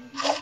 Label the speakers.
Speaker 1: Mm-hmm.